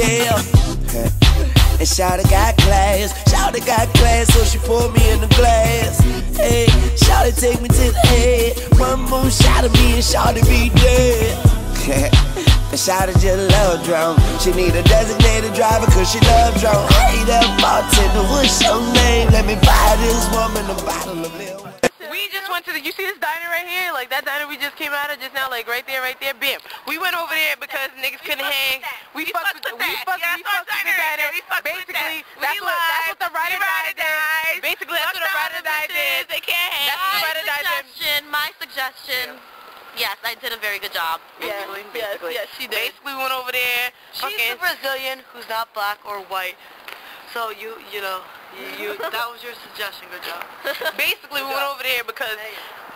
hell. And Shawty got class, Shawty got class, so she poured me in the glass. Hey, Shawty take me to the head. One more shot of me and Shawty be dead. And Shawty just love drone. She need a designated driver cause she love drone. Hey, that bartender, what's your name? Let me buy this woman a bottle of Lil. We went to the, you see this diner right here? Like that diner we just came out of just now, like right there, right there, bam. We went over there because niggas couldn't hang. We fucked with, we fucked, we fucked with the diner. Basically, that's what, that's what the ride or die did. Basically, that's what the ride or die did. They can't hang. That's what the My ride or die did. suggestion, my suggestion. Yes, I did a very good job. Basically, yes, basically. yes, she did. Basically, went over there. She's a Brazilian who's not black or white. So you, you know, you, you that was your suggestion. Good job. Basically, we went over there because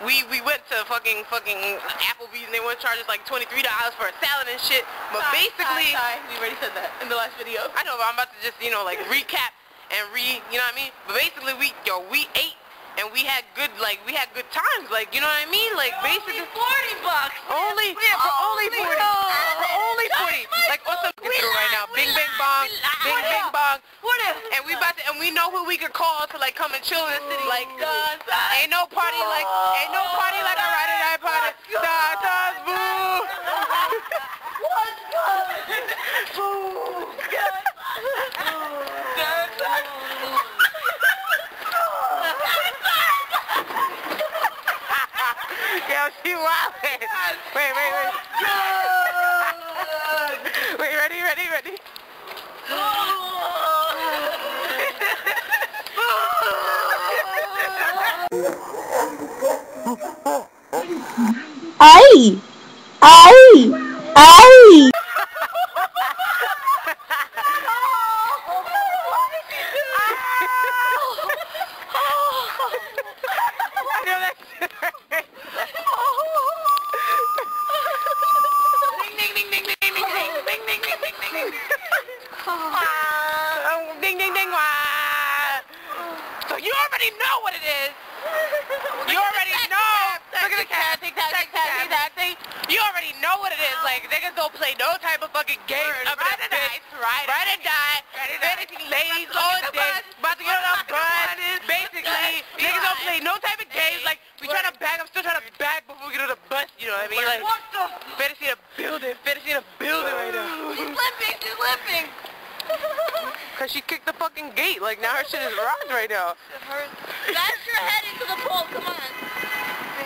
we we went to fucking fucking Applebee's and they want to charge us like twenty three dollars for a salad and shit. But basically, we already said that in the last video. I know, but I'm about to just you know like recap and re, you know what I mean? But basically, we yo we ate and we had good like we had good times, like you know what I mean? Like basically. forty bucks. Only, yeah, for only 40. For only 40. Like, what's up through right now? Bing, bing, bong. Bing, bing, bong. And we about to, and we know who we could call to like come and chill in the city. Like, ain't no party like, ain't no party like a ride or die party. Da, da, boo. Yo, she wildin'. Wait, wait. Wait, ding, wah. So you already know what it is. You already know. Look at the cat. Tic tac, tic tac, tic tac, tic. You already know what it is. Like niggas don't play no type of fucking games up in this bitch. Ride or die. Fantasy ladies all day. About to get on a bus. Basically, niggas don't play no type of games. Like we trying to bag. I'm still trying to bag before we get on the bus. You know what I mean? Like fantasy in a building. Fantasy in a building right now. She's limping. She's limping. Cause she kicked the fucking gate. Like now her shit is rocked right now. Dash your head into the pole. Come on.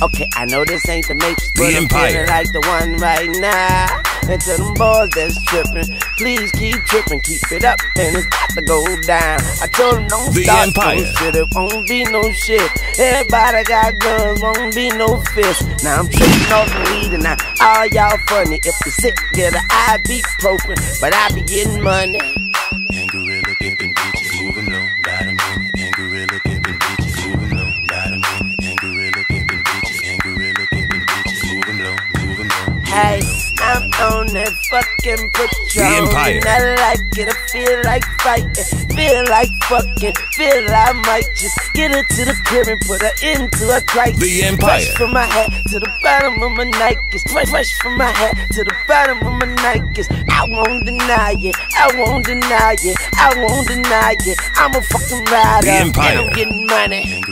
Bottom in it. Okay, I know this ain't the Matrix, The but I'm Empire. like the one right now. And to them boys that's tripping, please keep tripping, keep it up, and it's got to go down. I told them don't The start Empire. no shit, it won't be no shit. Everybody got guns, won't be no fist. Now I'm tripping off the weed, and now all y'all funny. If you're sick, get an ibuprofen, but I be getting money. Fucking Patron. Empire. And I like it, I feel like fighting. Feel like fucking, feel I might just get her to the crib and put her into a crisis. The Empire. Fresh from my head to the bottom of my Nikes. Fresh, fresh from my head to the bottom of my Nikes. I won't deny it, I won't deny it, I won't deny it. I'm a fucking rider, The Empire. and I'm getting money.